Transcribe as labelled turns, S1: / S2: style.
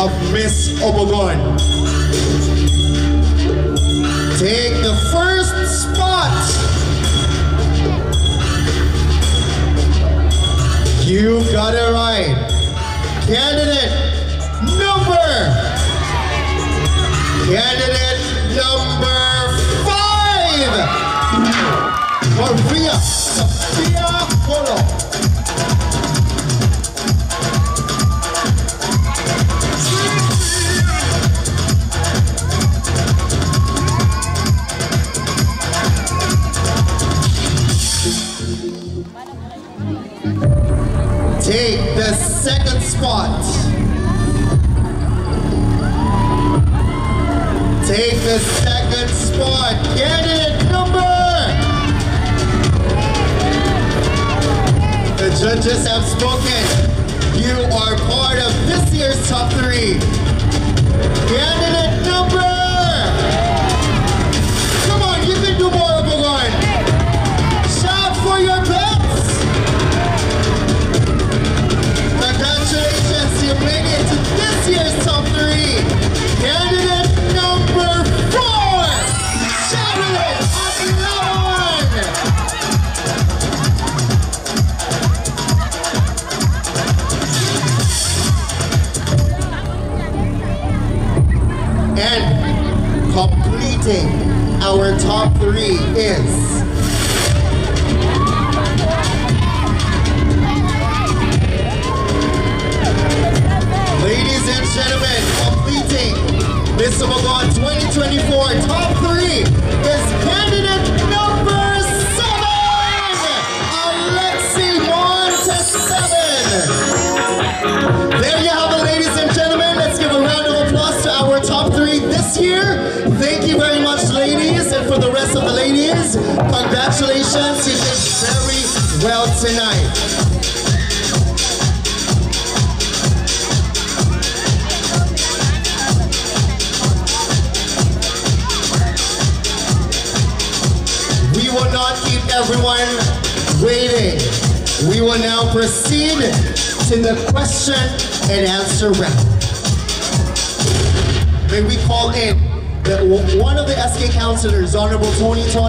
S1: of Miss Obogon. Take the first spot. You got it right. Candidate number. Candidate number five. Maria Sophia Polo. Take the second spot. Take the second spot. Candidate number. The judges have spoken. You are part of this year's top three. Candidate completing our top three is Ladies and gentlemen, completing Miss Obogon 2024 Top 3 three this year. Thank you very much, ladies, and for the rest of the ladies, congratulations. You did very well tonight. We will not keep everyone waiting. We will now proceed to the question and answer round. We call in the, one of the SK councilors, Honorable Tony Tony.